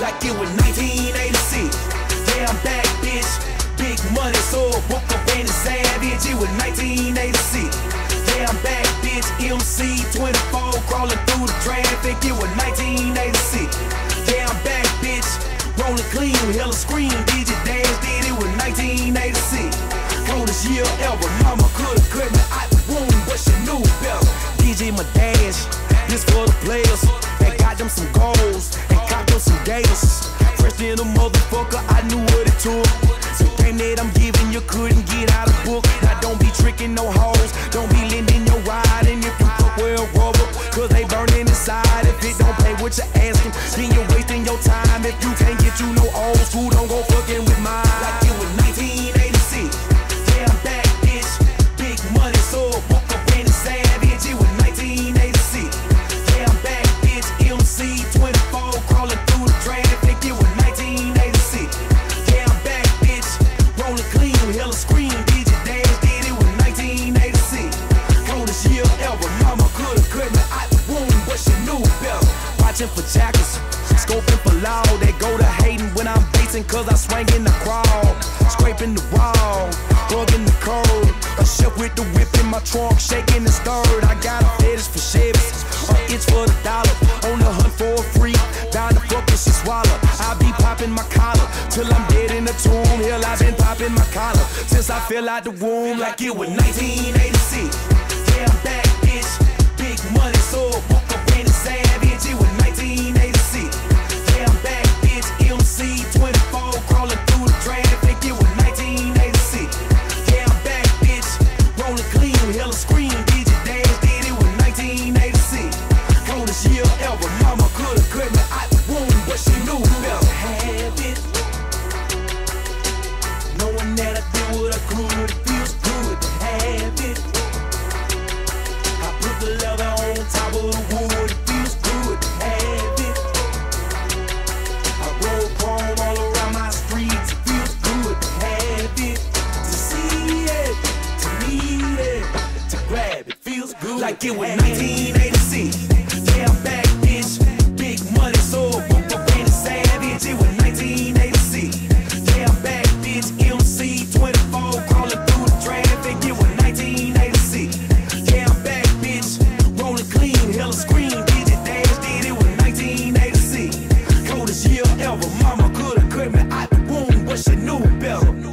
like it was 1986. Yeah, I'm back, bitch. Big money, so I woke up in the savage. It was 1986. Yeah, I'm back, bitch. MC 24, crawling through the traffic. It was 1986. Yeah, I'm back, bitch. Rolling clean, hella scream. Your dash, did it was 1986. Coldest year ever. Mama could've cut me out the womb, but she knew better. DJ my dash, this for the players that got them some goals them some gators. Fresh in a motherfucker, I knew what it took. Some game that I'm giving you couldn't get out of book. Now don't be tricking no hoes, don't be lending your ride. And if you fuck well rubber, cause they burning inside. If it don't pay what you're asking, then you're wasting your time. If you Watching for jackals, scoping for law. They go to hating when I'm basing, cause I swing in the crowd. Scraping the wall, bugging the code. A chef with the whip in my trunk, shaking the stirred. I got a fetish for Chevys, a itch for the dollar. On the hunt for a free, down the fuck and swallow. I be popping my collar till I'm dead in the tomb. Hell, I've been popping my collar since I fell out the womb like it was 1986. Of the wood, it feels good to have it. I all around my streets, it feels good to have it. To see it, to need it, to grab it, feels good. Like it was 1986. 1986. Coldest year ever.